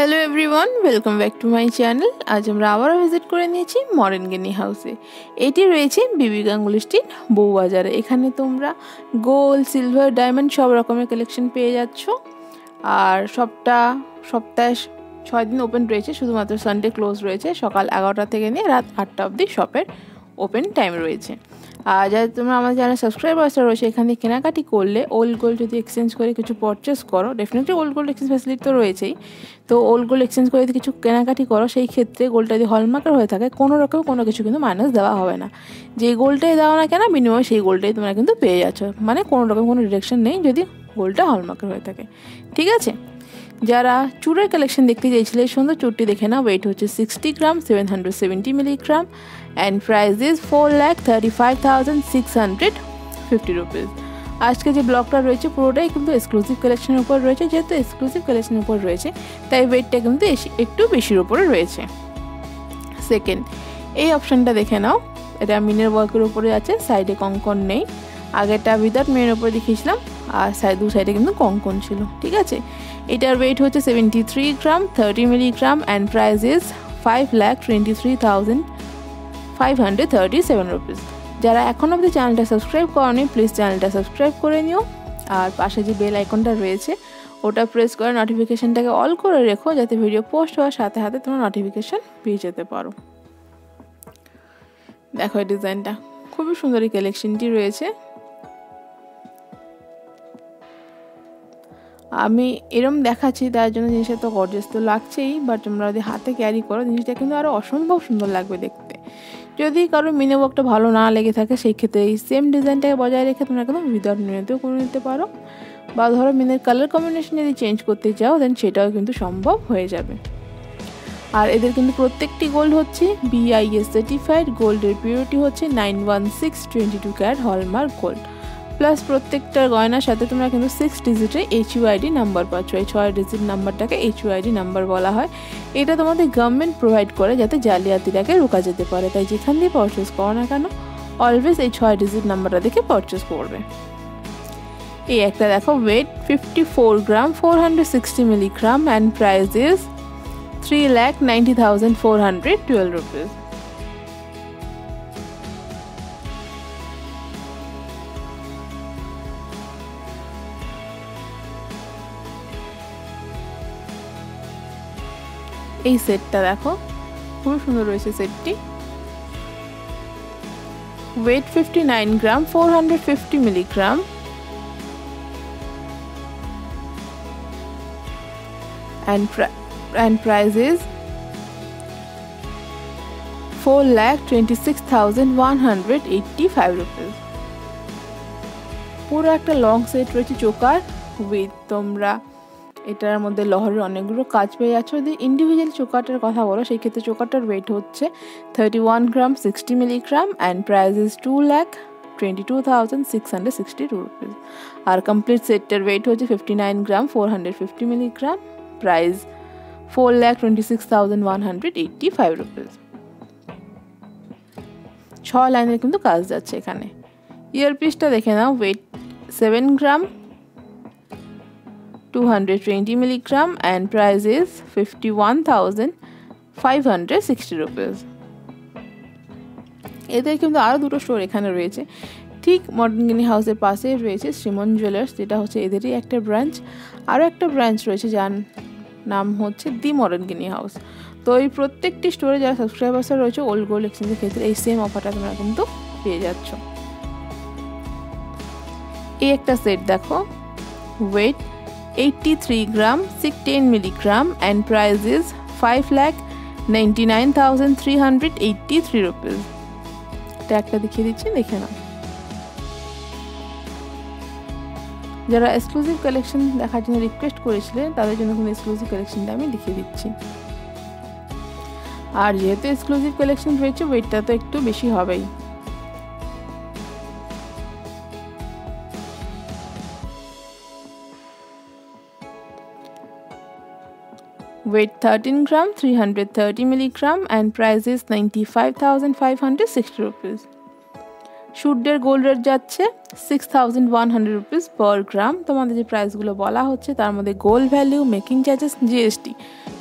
Hello everyone welcome back to my channel আজ আমরা আবারও ভিজিট করে নিয়েছি মডার্ন গেনি হাউসে এটি রয়েছে বিবি গাঙ্গুলি স্ট্রিট বউবাজারে। এখানে তোমরা গোল্ড সিলভার ডায়মন্ড সব রকমের কালেকশন পেয়ে যাচ্ছ। আর সবটা, সপ্তাহে ছয় দিন ওপেন রয়েছে, শুধুমাত্র সানডে ক্লোজ রয়েছে। সকাল এগারোটা থেকে নিয়ে রাত আটটা অবধি শপের ওপেন টাইম রয়েছে। আর যারা তোমরা আমাদের চ্যানেল সাবস্ক্রাইবার্সরা রয়েছে, এখানে কেনাকাটি করলে ওল্ড গোল্ড যদি এক্সচেঞ্জ করে কিছু পারচেস করো definitely old gold exchange facility তো রয়েছেই। তো ওল্ড গোল্ড এক্সচেঞ্জ করে যদি কিছু কেনাকাটি করো, সেই ক্ষেত্রে গোল্ডটা যদি হলমার্কের হয়ে থাকে, কোনো রকম কোনো কিছু কিন্তু মাইনাস দেওয়া হবে না। যে গোল্ডটাই দেওয়া না কেন মিনিমাম সেই গোল্ডটাই তোমরা কিন্তু পেয়ে যাচ্ছ। মানে কোনো রকম কোনো ডিরেকশন নেই যদি গোল্ডটা হলমার্কের হয়ে থাকে। ঠিক আছে? যারা চুরের কালেকশন দেখতে চাইছিলে সুন্দর চুরটি দেখে না ওয়েট হচ্ছে sixty gram seven hundred seventy milligram and price is four lakh thirty five thousand six hundred fifty rupees আজকে যে ব্লগটা রয়েছে, পুরোটাই কিন্তু এক্সক্লুসিভ কালেকশনের উপর রয়েছে। যেহেতু এক্সক্লুসিভ কালেকশনের উপর রয়েছে, তাই ওয়েটটা কিন্তু একটু বেশির উপরে রয়েছে। সেকেন্ড এই অপশানটা দেখে নাও। এটা মিনের ওয়ার্কের উপরে আছে সাইডে কঙ্কন নেই। আগেরটা উইদাউট মিনের উপরে দেখিয়েছিলাম, আর সাইড দু সাইডে কিন্তু কঙ্কন ছিল, ঠিক আছে? এটার ওয়েট হচ্ছে seventy three gram thirty milligram and price is five lakh twenty three thousand five hundred thirty seven rupees যারা এখন অবধি চ্যানেলটা সাবস্ক্রাইব করনি প্লিজ চ্যানেলটা সাবস্ক্রাইব করে নিও। আর পাশে যে বেল আইকনটা রয়েছে, ওটা প্রেস করে নোটিফিকেশানটাকে অল করে রেখো, যাতে ভিডিও পোস্ট হওয়ার সাথে সাথে তোমরা নোটিফিকেশান পেয়ে যেতে পারো। দেখো এই ডিজাইনটা খুবই সুন্দর এই কালেকশনটি রয়েছে। আমি এরম দেখাচ্ছি, তার জন্য জিনিসটা তো গর্জেস তো লাগছেই বাট তোমরা যদি হাতে ক্যারি করো, জিনিসটা কিন্তু আরও অসম্ভব সুন্দর লাগবে দেখতে। যদি কারও মিনি ওয়ার্কটা ভালো না লেগে থাকে, সেই ক্ষেত্রে এই সেম ডিজাইনটাকে বজায় রেখে তোমরা একদম উইদাউট মিনিতেও করে নিতে পারো। বা ধরো মিনের কালার কম্বিনেশন যদি চেঞ্জ করতে চাও দেন সেটাও কিন্তু সম্ভব হয়ে যাবে। আর এদের কিন্তু প্রত্যেকটি গোল্ড হচ্ছে বিআইএস সার্টিফাইড গোল্ডের পিউরিটি হচ্ছে nine one six twenty two carat hallmark gold plus প্রত্যেকটার গয়নার সাথে তোমরা কিন্তু সিক্স ডিজিটের এইচ ইউআইডি নাম্বার পাচ্ছ। এই ছয় ডিজিট নাম্বারটাকে এইচ ইউআইডি নাম্বার বলা হয়। এটা তোমাদের গভর্নমেন্ট প্রোভাইড করে যাতে জালিয়াতিটাকে রোকা যেতে পারে। তাই যেখান দিয়ে পারচেস করো না কেন অলওয়েজ এই ছয় ডিজিট নাম্বারটা দেখে পারচেস করবে। এই একটা দেখো weight fifty four gram four hundred sixty milligram and price is three lakh ninety thousand four hundred twelve rupees এই সেটটা দেখো। খুবই সুন্দর রয়েছে সেটটি weight fifty nine gram four hundred fifty milligram and, pri and price is 4 lakh 26,185 rupees পুরো একটা long set রয়েছে চোকার। উইথ তোমরা এটার মধ্যে লহরের অনেকগুলো কাজ পেয়ে যাচ্ছে। যদি ইন্ডিভিজুয়াল চোকারটার কথা বলো, সেই ক্ষেত্রে চোকারটার ওয়েট হচ্ছে thirty one gram sixty milligram and price is two lakh twenty two thousand six hundred sixty rupees R complete সেটটার ওয়েট হচ্ছে fifty nine gram four hundred fifty milligram price four lakh twenty six thousand one hundred eighty five rupees ছ লাইনের কিন্তু কাজ যাচ্ছে এখানে। ইয়ারপিসটা দেখে নাও weight seven gram two hundred twenty milligram and price is fifty one thousand five hundred sixty rupees এদের কিন্তু আরও দুটো স্টোর এখানে রয়েছে। ঠিক মডার্ন গিনি হাউসের পাশে রয়েছে শ্রীমন জুয়েলার্স যেটা হচ্ছে এদেরই একটা ব্রাঞ্চ আরও একটা ব্রাঞ্চ রয়েছে যার নাম হচ্ছে দি মডার্ন গিনি হাউস তো এই প্রত্যেকটি স্টোরে যারা সাবস্ক্রাইবার্সরা রয়েছে ওল্ড গোল্ড এক্সচেঞ্জের ক্ষেত্রে এই সেম অফারটা তোমরা কিন্তু পেয়ে যাচ্ছ। এই একটা সেট দেখো। Weight eighty three gram six ten milligram and price is five lakh ninety nine thousand three hundred eighty three rupees এটা একটা দেখিয়ে দিচ্ছি, দেখে নাও। যারা এক্সক্লুসিভ কালেকশন দেখার জন্য রিকোয়েস্ট করেছিলেন, তাদের জন্য কোনো এক্সক্লুসিভ কালেকশনটা আমি দেখিয়ে দিচ্ছি। আর যেহেতু এক্সক্লুসিভ কালেকশন রয়েছে ওয়েটটা তো একটু বেশি হবেই। Weight 13 gram 330 milligram and price is 95560 rupees শুডের গোল্ড রেট যাচ্ছে six thousand one hundred rupees per gram তোমাদের যে প্রাইসগুলো বলা হচ্ছে, তার মধ্যে gold value making charges GST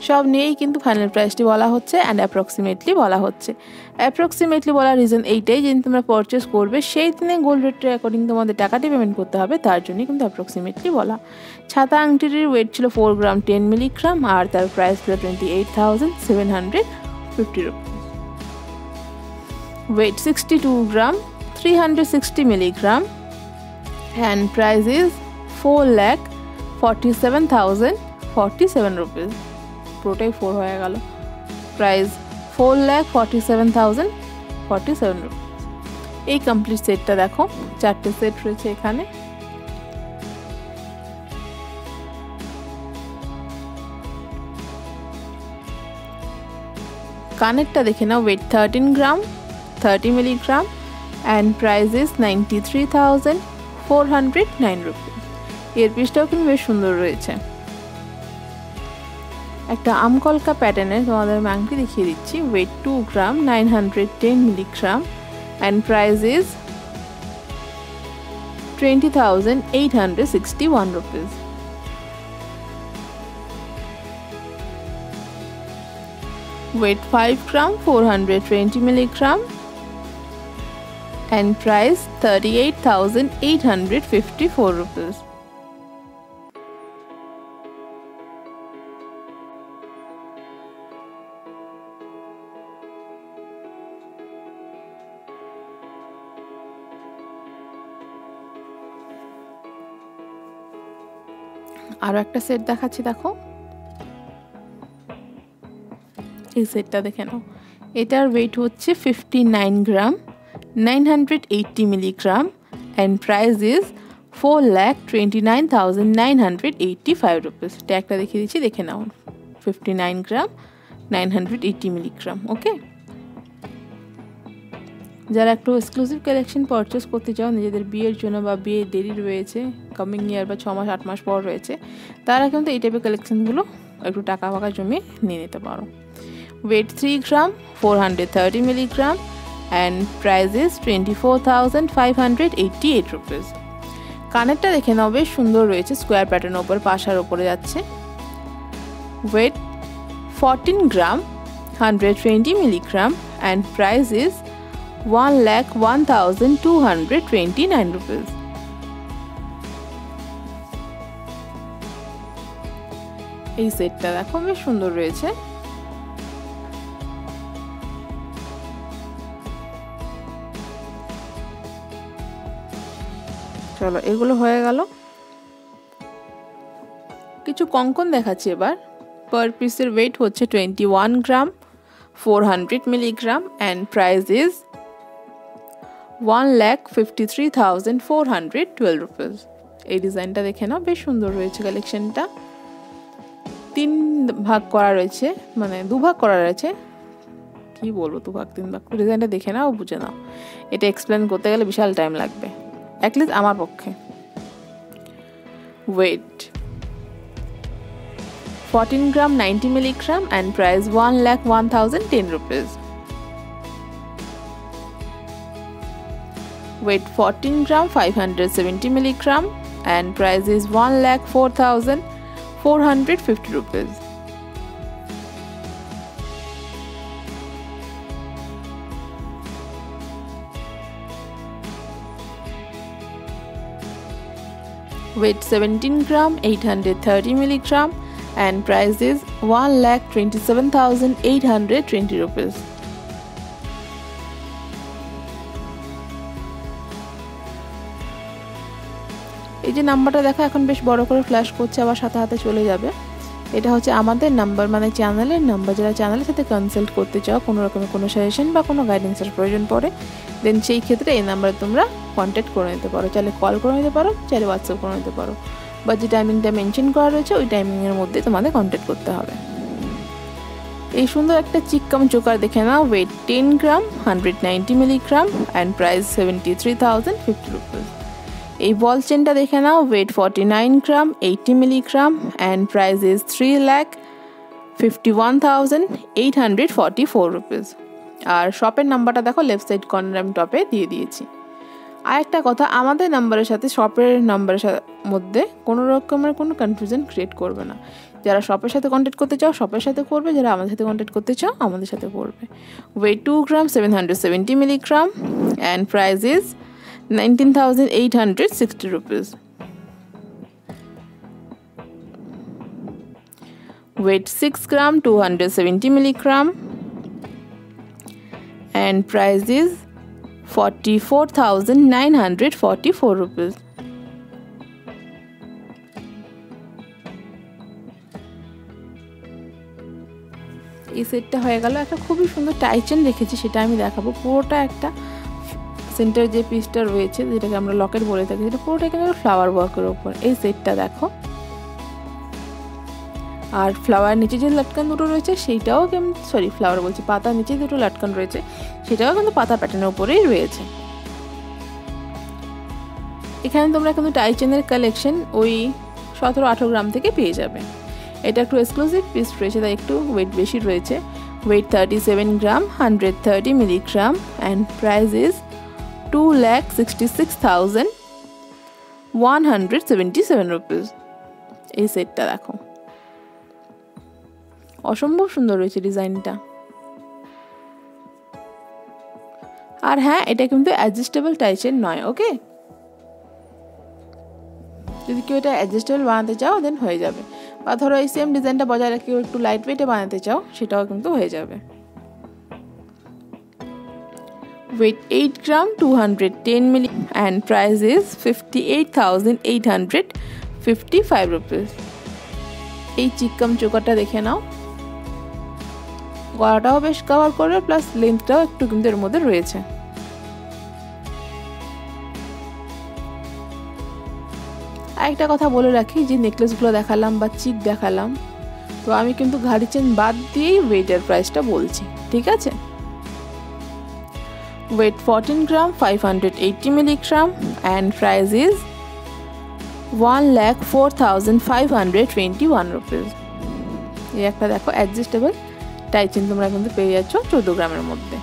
সব নিয়েই কিন্তু ফাইনাল প্রাইসটি বলা হচ্ছে অ্যান্ড অ্যাপ্রক্সিমেটলি বলা হচ্ছে। অ্যাপ্রক্সিমেটলি বলার রিজন এইটাই যেদিন তোমরা পারচেস করবে, সেই দিনে গোল্ড রেটের অ্যাকর্ডিং তোমাদের টাকাটি পেমেন্ট করতে হবে, তার জন্যই কিন্তু অ্যাপ্রক্সিমেটলি বলা। ছাতা আংটিটির ওয়েট ছিল ফোর গ্রাম টেন মিলিগ্রাম আর তার প্রাইস ছিল twenty eight thousand seven hundred fifty rupees weight sixty two gram three hundred sixty milligram and price is four lakh forty seven thousand forty seven rupees পুরোটাই four হয়ে গেল। Price four lakh forty seven thousand forty seven rupees এই complete সেটটা দেখো। চারটে set রয়েছে এখানে। কানেরটা দেখে নাও। Weight thirteen gram thirty milligram thousand four hundred nine rupees এর পিসটাও কিন্তু বেশ সুন্দর রয়েছে। একটা আমকলকা প্যাটার্নের তোমাদের মাংটি দেখিয়ে দিচ্ছি। Weight two gram nine hundred ten milligram and price is twenty thousand eight hundred sixty one rupees weight 5 gram 420 milligram and price 38854 rupees. আরও একটা সেট দেখাচ্ছি, দেখো। এই সেটটা দেখে নাও। এটার ওয়েট হচ্ছে fifty nine gram nine hundred eighty milligram and price is four lakh twenty nine thousand nine hundred eighty five rupees ট্যাগটা দেখিয়ে দিচ্ছি, দেখে নাও। Fifty nine gram nine hundred eighty milligram okay যারা একটু এক্সক্লুসিভ কালেকশন পারচেস করতে চাও, নিজেদের বিয়ের জন্য বা বিয়ে দেরি রয়েছে কামিং ইয়ার বা ছ মাস আট মাস পর রয়েছে, তারা কিন্তু এই টাইপের কালেকশনগুলো একটু টাকা ফাঁকা জমিয়ে নিয়ে নিতে পারো। Weight 3 gram 430 milligram and price is 24,588 rupees. কানেরটা দেখে নাও বেশ সুন্দর রয়েছে স্কোয়ার প্যাটার্ন ওপর পাশার ওপরে যাচ্ছে। Weight 14 gram 120 milligram and price is one lakh one thousand two hundred twenty nine rupees এই সেটটা দেখো বেশ সুন্দর রয়েছে। চলো, এগুলো হয়ে গেল। কিছু কঙ্কন দেখাচ্ছি এবার। পার পিসের ওয়েট হচ্ছে twenty one gram four hundred milligram and price is one lakh fifty three thousand four hundred twelve rupees এই ডিজাইনটা দেখে নাও, বেশ সুন্দর রয়েছে কালেকশনটা তিন ভাগ করা রয়েছে মানে দুভাগ করা রয়েছে। কি বলব দুভাগ তিন ভাগ ডিজাইনটা দেখে নাও, বুঝে নাও। এটা এক্সপ্লেন করতে গেলে বিশাল টাইম লাগবে। অ্যাটলিস্ট আমার পক্ষে। Weight fourteen gram ninety milligram and price one lakh one thousand ten rupees weight fourteen gram five hundred seventy weight 14 gram 570 milligram and price is 1 lakh 4450 rupees. Weight 17 gram 830 milligram, and price is 1 lakh 27820 rupees. এই যে নাম্বারটা দেখো, এখন বেশ বড় করে flash করছে, আবার সাথে হাতে চলে যাবে। এটা হচ্ছে আমাদের নাম্বার মানে চ্যানেলের নাম্বার। যারা চ্যানেলের সাথে কনসাল্ট করতে চাও, কোনো রকমের কোনো সাজেশন বা কোনো গাইডেন্সের প্রয়োজন পড়ে দেন সেই ক্ষেত্রে এই নাম্বারে তোমরা কন্ট্যাক্ট করে নিতে পারো। চাইলে কল করে নিতে পারো, চাইলে হোয়াটসঅ্যাপ করে নিতে পারো। বা যে টাইমিংটা মেনশন করা রয়েছে, ওই টাইমিংয়ের মধ্যে তোমাদের কন্ট্যাক্ট করতে হবে। এই সুন্দর একটা চিক্কাম চোকার দেখে নাও weight ten gram hundred ninety milligram and price seventy three thousand fifty rupees এই বল চেনটা দেখে নাও weight forty nine gram eighty milligram and price is three lakh fifty one thousand eight hundred forty four rupees আর শপের নাম্বারটা দেখো left side corner আমি টপে দিয়ে দিয়েছি। আর একটা কথা, আমাদের নাম্বারের সাথে শপের নাম্বারের মধ্যে কোনো রকমের কোনো কনফিউশন ক্রিয়েট করবে না। যারা শপের সাথে কন্ট্যাক্ট করতে চাও শপের সাথে করবে, যারা আমাদের সাথে কন্ট্যাক্ট করতে চাও, আমাদের সাথে করবে। Weight two gram seven hundred seventy milligram and price is nineteen thousand eight hundred sixty rupees weight 6 gram 270 milligram and price is 44944 rupees. এই সেটটা হয়ে গেল। একটা খুবই সুন্দর টাইচেন রেখেছি, সেটা আমি দেখাবো। পুরোটা একটা সেন্টার যে পিসটা রয়েছে, যেটাকে আমরা লকেট বলে থাকি, সেটা পুরোটা কিন্তু ফ্লাওয়ার ওয়ার্কের ওপর এই সেটটা দেখো। আর ফ্লাওয়ার নিচে যে লাটকান দুটো রয়েছে, সেইটাও কেমন সরি ফ্লাওয়ার বলছি, পাতা নিচে দুটো লাটকান রয়েছে, সেটাও কিন্তু পাতা প্যাটার্নের উপরেই রয়েছে। এখানে তোমরা কিন্তু টাইচেনের কালেকশন ওই সতেরো আঠেরো গ্রাম থেকে পেয়ে যাবে। এটা একটু এক্সক্লুসিভ পিস রয়েছে, তাই একটু ওয়েট বেশি রয়েছে। Weight thirty seven gram hundred thirty milligram and price is two lakh sixty six thousand one hundred seventy seven rupees এই সেটটা দেখো। অসম্ভব সুন্দর রয়েছে ডিজাইনটা। আর হ্যাঁ এটা কিন্তু অ্যাডজাস্টেবল টাইচের নয় ওকে যদি কেউ এটা অ্যাডজাস্টেবল বানাতে চাও দেন হয়ে যাবে। বা ধরো এই সেম ডিজাইনটা বজায় রেখে একটু লাইট ওয়েটে বানাতে চাও সেটাও কিন্তু হয়ে যাবে। Weight 8 gram 210 milli and price is 58,855 rupees এই চিক্কাম চোকাটা দেখে নাও। গলাটাও বেশ কভার করবে প্লাস লেন্থটাও একটু কিন্তু এর মধ্যে রয়েছে। আরেকটা কথা বলে রাখি, যে নেকলেসগুলো দেখালাম বা চিক দেখালাম, তো আমি কিন্তু ঘাড়ি চেন বাদ দিয়েই ওয়েটের প্রাইসটা বলছি, ঠিক আছে? Weight fourteen gram five hundred eighty milligram and price is one lakh four thousand five hundred twenty one rupees এই একটা দেখো অ্যাডজাস্টেবল টাইচিন তোমরা কিন্তু পেয়ে যাচ্ছ চোদ্দ গ্রামের মধ্যে।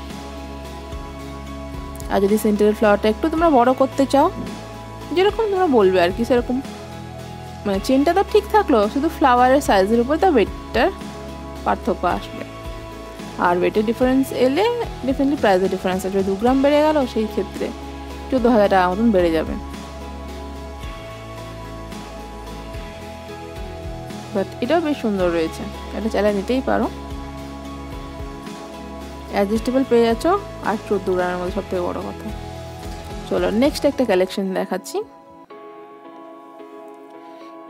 আর যদি সেন্টারের ফ্লাওয়ারটা একটু তোমরা বড় করতে চাও, যেরকম তোমরা বলবে আর কি, সেরকম। মানে চেনটা তো ঠিক থাকল, শুধু ফ্লাওয়ারের সাইজের উপর তো ওয়েটটার পার্থক্য আসবে। আর ওয়েটের ডিফারেন্স এলে ডেফিনেটলি প্রাইসের ডিফারেন্স আসবে। দু গ্রাম বেড়ে গেল, সেই ক্ষেত্রে চোদ্দ হাজার টাকা মতন বেড়ে যাবে। বাট এটাও বেশ সুন্দর রয়েছে। এটা চালিয়ে নিতেই পারো। অ্যাডজাস্টেবল পেয়ে যাচ্ছ আর চোদ্দ গ্রামের মধ্যে সব থেকে বড়ো কথা। চলো নেক্সট একটা কালেকশন দেখাচ্ছি।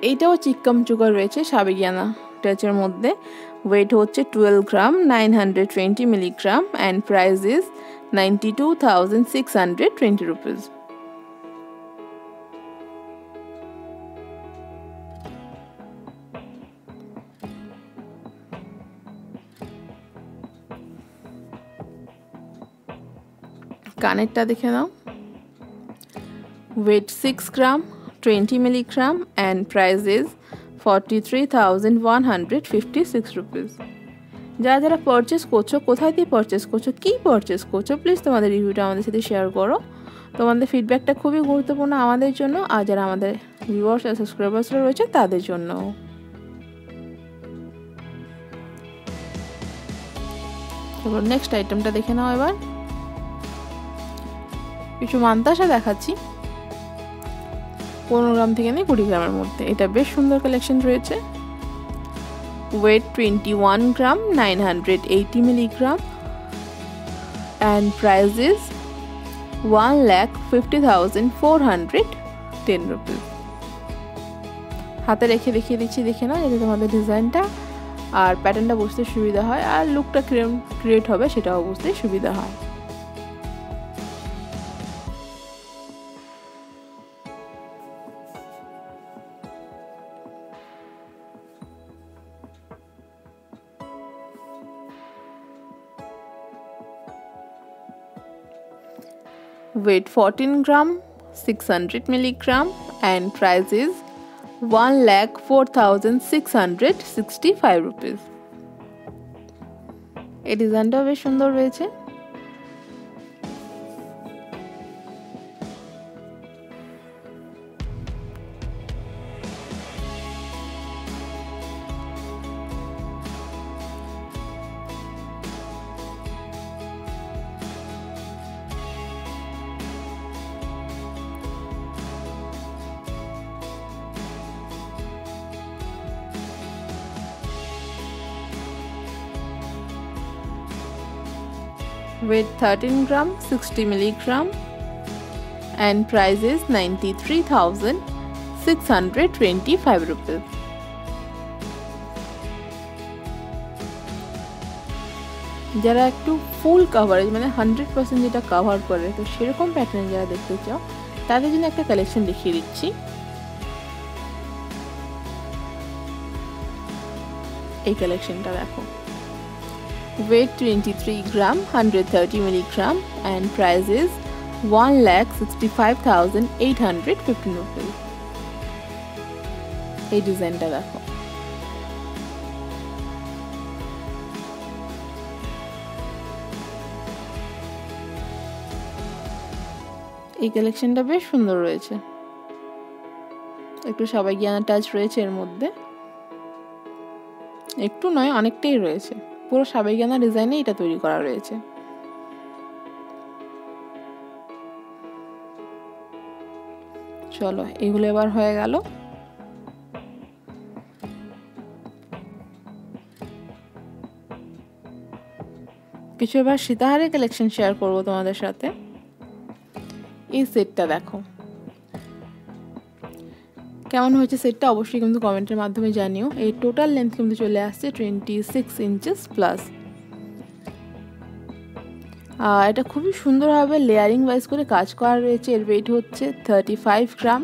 এইটাও চিক্কাম চুকার রয়েছে সাবেগিয়ানা টাচের মধ্যে। ওয়েট হচ্ছে twelve gram nine hundred twenty milligram and price is ninety two thousand six hundred twenty rupees কানেরটা দেখে নাও। Weight 6 gram 20 milligram and price is 43,156 rupees. যারা যারা পারচেস করছ কোথায় দিয়ে পারচেস করছ কী পারচেস করছ প্লিজ তোমাদের রিভিউটা আমাদের সাথে শেয়ার করো। তোমাদের ফিডব্যাকটা খুবই গুরুত্বপূর্ণ আমাদের জন্য আর যারা আমাদের ভিউয়ার্স আর সাবস্ক্রাইবার্সরা রয়েছে তাদের জন্য। তারপর নেক্সট আইটেমটা দেখে নাও এবার। কিছু মান্তাসা দেখাচ্ছি। পনেরো গ্রাম থেকে নিয়ে কুড়ি গ্রামের মধ্যে। এটা বেশ সুন্দর কালেকশন রয়েছে। Weight twenty one gram nine hundred eighty milligram and price is one lakh fifty thousand four hundred ten rupees হাতে রেখে দেখিয়ে দিচ্ছি, দেখে না যাতে তোমাদের ডিজাইনটা আর প্যাটার্নটা বুঝতে সুবিধা হয়, আর লুকটা ক্রিয়েট হবে, সেটাও বুঝতে সুবিধা হয়। Weight 14 gram 600 milligram and price is 1 lakh 4665 rupees এই ডিজাইনটাও বেশ সুন্দর রয়েছে with 13 gram 60 milligram and price is 93,625 rupees. যারা একটু ফুল কাভারেজ মানে হান্ড্রেড পার্সেন্ট যেটা কাভার করে তো সেরকম প্যাটার্ন যারা দেখতে চাও তাদের জন্য একটা কালেকশন দেখিয়ে দিচ্ছি এই কালেকশনটা দেখো weight 23 gram 130 milligram and price is 1 lakh 65,815 rupees. এই ডিজাইনটা দেখো এই কালেকশনটা বেশ সুন্দর রয়েছে। একটু সবাই জ্ঞান টাচ রয়েছে এর মধ্যে। একটু নয় অনেকটাই রয়েছে। পুরো সাবেগানা ডিজাইনে এটা তৈরি করা রয়েছে। চলো, এগুলো এবার হয়ে গেল। কিছু এবার সীতাহারের কালেকশন শেয়ার করব তোমাদের সাথে। এই সেটটা দেখো। কেমন হয়েছে সেটটা অবশ্যই কিন্তু কমেন্টের মাধ্যমে জানিও। এই টোটাল লেন্থ কিন্তু চলে আসছে টোয়েন্টি সিক্স ইঞ্চেস প্লাস এটা খুবই সুন্দরভাবে লেয়ারিং ওয়াইজ করে কাজ করা রয়েছে। এর ওয়েট হচ্ছে thirty five gram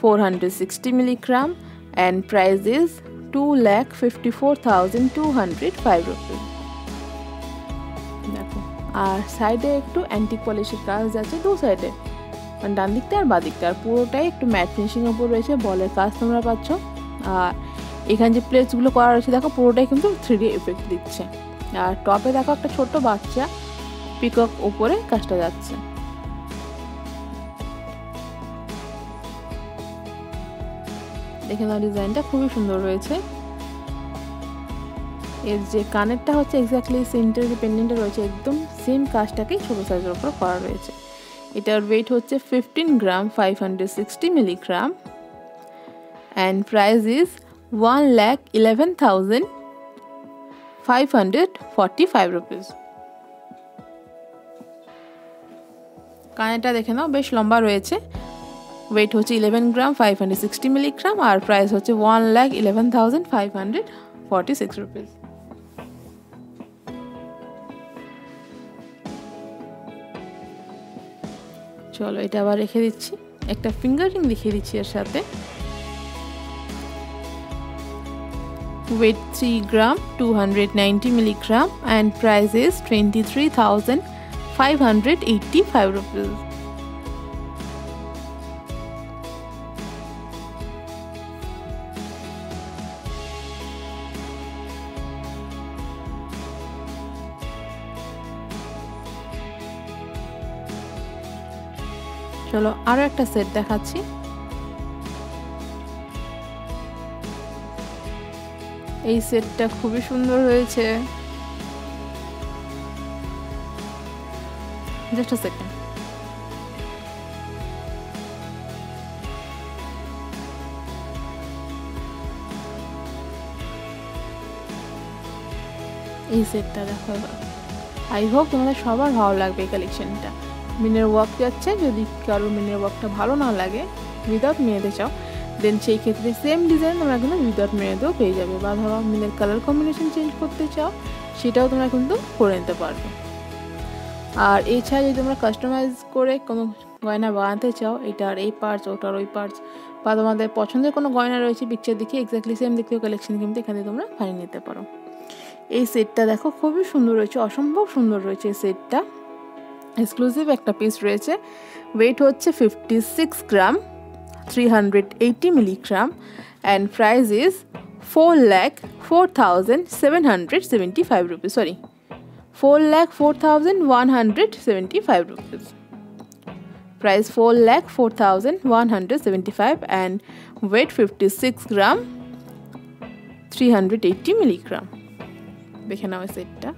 four hundred sixty milligram and price is two lakh fifty four thousand two hundred five rupees দেখো, আর সাইডে একটু অ্যান্টিক পলিশের কাজ আছে, দু সাইডে মানে ডান দিকটা আর বাঁ দিকটা, আর পুরোটাই একটু ম্যাট ফিনিশিং উপর রয়েছে, বলের কাজ তোমরা পাচ্ছ। আর এখানে যে প্লেটসগুলো করা রয়েছে, দেখো পুরোটাই কিন্তু থ্রি এফেক্ট দিচ্ছে। আর টপে দেখো একটা ছোট্ট বাচ্চা পিকক ওপরে কাজটা যাচ্ছে। দেখে নাও ডিজাইনটা খুবই সুন্দর রয়েছে। এর যে কানেরটা হচ্ছে এক্স্যাক্টলি সেন্টার যে পেন্ডেন্টটা রয়েছে, একদম সেম কাজটাকেই ছোটো সাইজের ওপর করা রয়েছে। এটার ওয়েট হচ্ছে fifteen gram five hundred sixty milligram and price is one lakh eleven thousand five hundred forty five rupees কানেরটা দেখে নাও, বেশ লম্বা রয়েছে। ওয়েট হচ্ছে eleven gram five hundred sixty milligram আর প্রাইস হচ্ছে one lakh eleven thousand five hundred forty six rupees চলো এটা আবার রেখে দিচ্ছি। একটা ফিঙ্গারিং দেখিয়ে দিচ্ছি এর সাথে। Weight three gram two hundred ninety milligram and prices twenty three thousand five hundred eighty five rupees চলো আরও একটা সেট দেখাচ্ছি। এই সেটটা খুবই সুন্দর হয়েছে। এই সেটটা দেখো। আই হোপ তোমাদের সবার ভালো লাগবে এই কালেকশনটা মিনের ওয়ার্ক যাচ্ছে, যদি কারোর মিনের ওয়ার্কটা ভালো না লাগে উইদাউট মেয়েতে চাও দেন সেই ক্ষেত্রে সেম ডিজাইন তোমরা কিন্তু উইদাউট মেয়েতেও পেয়ে যাবে। বা ধরো মিনের কালার কম্বিনেশন চেঞ্জ করতে চাও, সেটাও তোমরা কিন্তু করে নিতে পারবে। আর এছাড়া যদি তোমরা কাস্টমাইজ করে কোনো গয়না বানাতে চাও, এটার এই পার্টস ওটার ওই পার্টস বা তোমাদের পছন্দের কোনো গয়না রয়েছে পিকচার দেখে এক্স্যাক্টলি সেম দেখতে কালেকশন কিন্তু এখানে তোমরা বানিয়ে নিতে পারো। এই সেটটা দেখো, খুবই সুন্দর রয়েছে, অসম্ভব সুন্দর রয়েছে এই সেটটা এক্সক্লুসিভ একটা পিস রয়েছে। ওয়েট হচ্ছে fifty six gram three hundred eighty milligram and price is four lakh four thousand seven hundred seventy five rupees sorry four lakh four thousand one hundred seventy five rupees price four lakh four thousand one hundred seventy five and weight fifty six gram three hundred eighty milligram দেখে নাও সেটটা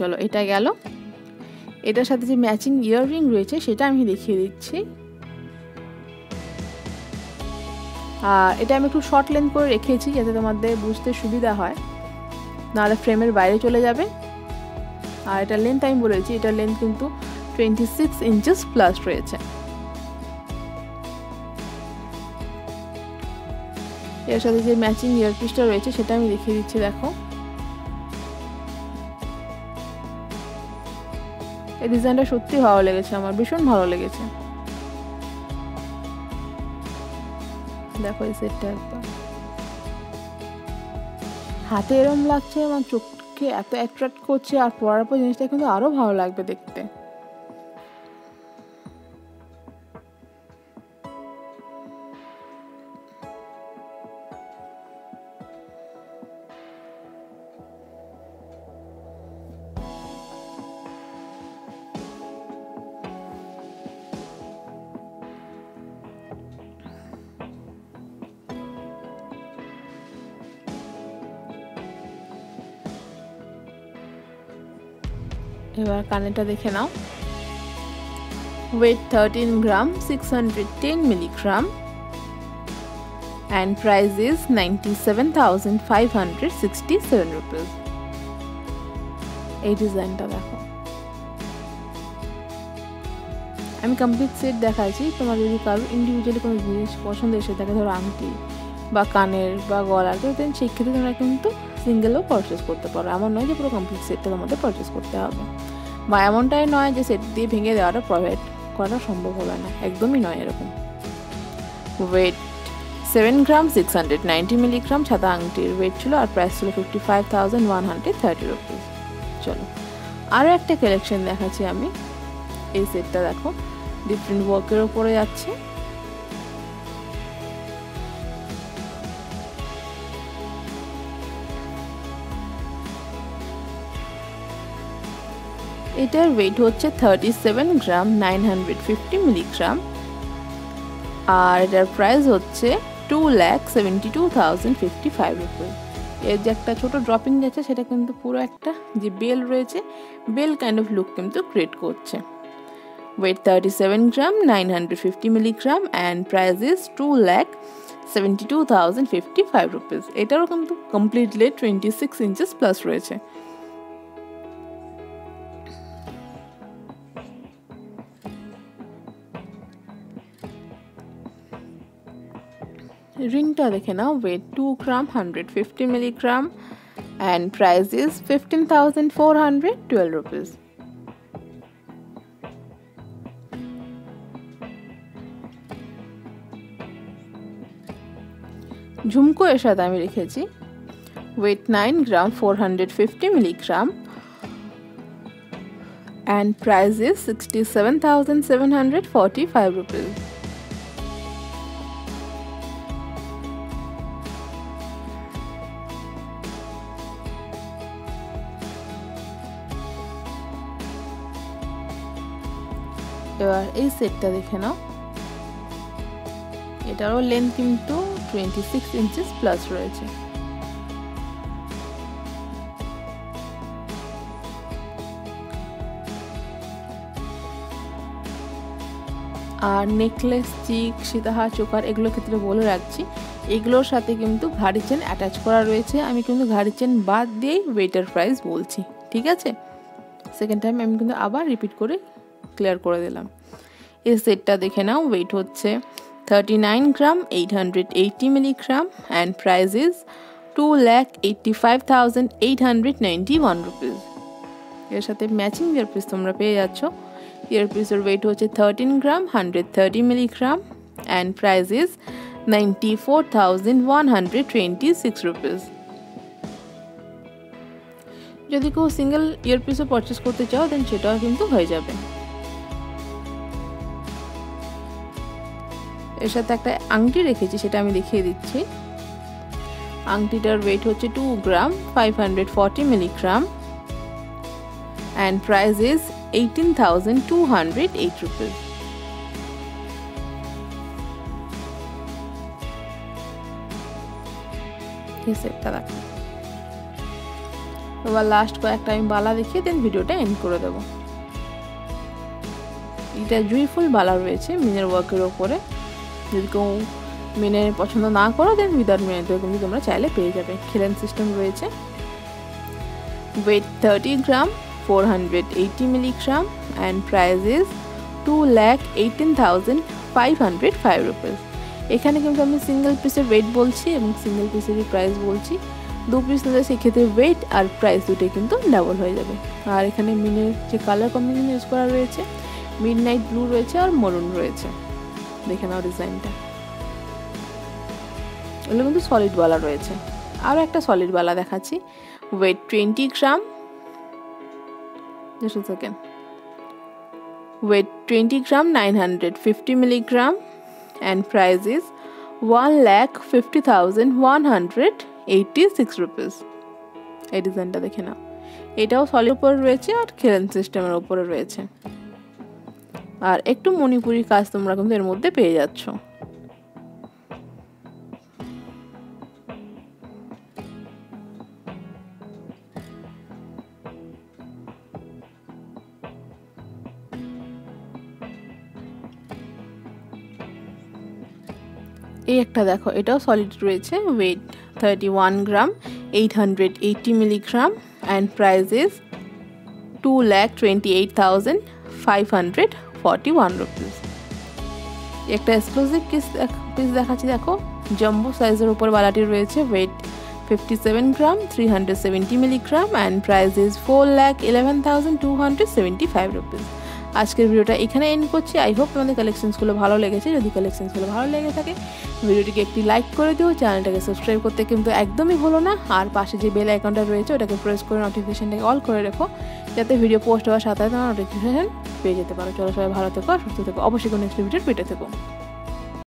চলো, এটা গেল। এটার সাথে যে matching earring রয়েছে, সেটা আমি দেখিয়ে দিচ্ছি। আর এটা আমি একটু শর্ট লেন্থ করে রেখেছি, যাতে তোমাদের বুঝতে সুবিধা হয়। নাহলে ফ্রেমের বাইরে চলে যাবে। আর এটা লেন্থ আমি বলেছি এটার লেন্থ কিন্তু টোয়েন্টি সিক্স ইঞ্চেস প্লাস রয়েছে। এর সাথে যে ম্যাচিং ইয়ারপিসটা রয়েছে, সেটা আমি দেখিয়ে দিচ্ছি, দেখো। এই ডিজাইনটা সত্যি ভালো লেগেছে আমার, ভীষণ ভালো লেগেছে। দেখো এই সেটটা একদম। হাতে এরম লাগছে, আমার চোখকে এত অ্যাট্রাক্ট করছে, আর পরার পর জিনিসটা কিন্তু আরও ভালো লাগবে দেখতে। এবার কানেরটা দেখে নাও। Gram six hundred ten milligram and price is 97,567 rupees এই ডিজাইনটা দেখো। আমি কমপ্লিট সেট দেখাচ্ছি। তোমার যদি কারও ইন্ডিভিজুয়ালি কোনো জিনিস পছন্দ এসে থাকে ধরো আংটি বা কানের বা গলার দেন সেক্ষেত্রে তোমরা কিন্তু সিঙ্গেলও পারচেস করতে পারো। এমন নয় যে পুরো কমপ্লিট সেটটা তোমাদের পারচেস করতে হবে। বা এমনটাই নয় যে সেট দিয়ে ভেঙে দেওয়াটা প্রোভাইড করা সম্ভব হবে না। একদমই নয় এরকম। Weight seven gram six hundred ninety milligram সাদা আংটির ওয়েট ছিল আর প্রাইস ছিল fifty five thousand one hundred thirty rupees চলো আরও একটা কালেকশন দেখাচ্ছি আমি। এই সেটটা দেখো ডিফারেন্ট ওয়ার্কের ওপরে যাচ্ছে। এটার ওয়েট হচ্ছে thirty seven gram nine hundred fifty milligram আর এটার প্রাইস হচ্ছে two lakh seventy two thousand fifty five rupees এর যে একটা ছোটো ড্রপিং যাচ্ছে, সেটা কিন্তু পুরো একটা যে বেল রয়েছে বেল কাইন্ড অফ লুক কিন্তু ক্রিয়েট করছে। Weight thirty seven gram nine hundred fifty milligram and price is two lakh seventy two thousand fifty five rupees এটারও কিন্তু completely twenty six inches plus রয়েছে। রিংটা দেখে নাও weight two gram hundred fifty milligram and price is fifteen thousand four hundred twelve rupees ঝুমকো এর সাথে আমি রেখেছি weight nine gram four hundred fifty milligram and price is sixty seven এই সেটটা দেখে নাও। এটারও লেন্থ কিন্তু টোয়েন্টি সিক্স ইঞ্চেস প্লাস রয়েছে। আর নেকলেস চিক সীতাহার, চোকার এগুলোর ক্ষেত্রে বলে রাখছি। এগুলোর সাথে কিন্তু ঘাড়ি চেন অ্যাটাচ করা রয়েছে। আমি কিন্তু ঘাড়ি চেন বাদ দিয়েই ওয়েটার প্রাইস বলছি, ঠিক আছে? সেকেন্ড টাইম আমি কিন্তু আবার রিপিট করে ক্লিয়ার করে দিলাম। এই সেটটা দেখে নাও ওয়েট হচ্ছে thirty nine gram eight hundred eighty milligram and price is two lakh eighty five thousand eight hundred ninety one rupees এর সাথে ম্যাচিং ইয়ারপিস তোমরা পেয়ে যাচ্ছ। ইয়ারপিসের ওয়েট হচ্ছে thirteen gram hundred thirty milligram and price is ninety four thousand one hundred twenty six rupees যদি কেউ single ইয়ারপিসও purchase করতে চাও দেন সেটাও কিন্তু হয়ে যাবে। এর সাথে একটা আংটি রেখেছি, সেটা আমি দেখিয়ে দিচ্ছি। আংটিটার ওয়েট হচ্ছে two gram five hundred forty milligram and price is eighteen thousand two hundred eight rupees সেটটা দেখো এবার লাস্ট কয়েকটা আমি বালা দেখিয়ে দেন, ভিডিওটা এন্ড করে দেবো। এটা জুইফুল বালা রয়েছে মিনের ওয়ার্কের ওপরে। যদি কেউ মেনে পছন্দ না করো দেন উইদাউট মেনে কিন্তু তোমরা চাইলে পেয়ে যাবে। খেলেন সিস্টেম রয়েছে। Weight 30 gram 480 two and price is 2 lakh 18505 rupees. এখানে কিন্তু আমি সিঙ্গেল পিসের ওয়েট বলছি এবং সিঙ্গেল পিসেরই প্রাইস বলছি। দু পিস নিলে সেক্ষেত্রে ওয়েট আর প্রাইস দুটোই কিন্তু ডাবল হয়ে যাবে। আর এখানে মিনের যে কালার কম্বিনেশন ইউজ করা রয়েছে মিড নাইট ব্লু রয়েছে আর মরুন রয়েছে। দেখে নাও ডিজাইনটা এগুলো কিন্তু সলিড বালা রয়েছে। আরও একটা সলিড বালা দেখাচ্ছি। Weight twenty gram just a second weight 20 gram 950 milligram and price is 1 lakh 50,186 rupees এই ডিজাইনটা দেখে নাও। এটাও সলিড উপরে রয়েছে আর খেলেন সিস্টেমের উপরে রয়েছে। আর একটু মণিপুরি কাজ তোমরা কিন্তু এর মধ্যে পেয়ে যাচ্ছ। এই একটা দেখো, এটাও সলিড রয়েছে weight thirty one gram eight hundred eighty milligram and price is two lakh twenty eight thousand five hundred forty one rupees একটা এক্সক্লুসিভ কিস পিস দেখাচ্ছি, দেখো। জম্বো সাইজের উপর বালাটি রয়েছে weight fifty seven gram three hundred seventy milligram and price is four lakh eleven thousand two hundred seventy five rupees আজকের ভিডিওটা এখানে এন্ড করছি। আই হোপ তোমাদের কালেকশনসগুলো ভালো লেগেছে। যদি কালেকশনসগুলো ভালো লেগে থাকে, ভিডিওটিকে একটি লাইক করে দিও। চ্যানেলটাকে সাবস্ক্রাইব করতে কিন্তু একদমই ভুলো না। আর পাশে যে বেল অ্যাকাউন্টটা রয়েছে, ওটাকে প্রেস করে নোটিফিকেশানটাকে অল করে রেখো। যাতে ভিডিও পোস্ট হওয়ার সাথে সাথে নোটিফিকেশান পেয়ে যেতে পারো। চলো সবাই ভালো থেকো সুস্থ থেকো। অবশ্যই কোনো নেক্সট ভিডিওর পেটে থেকো।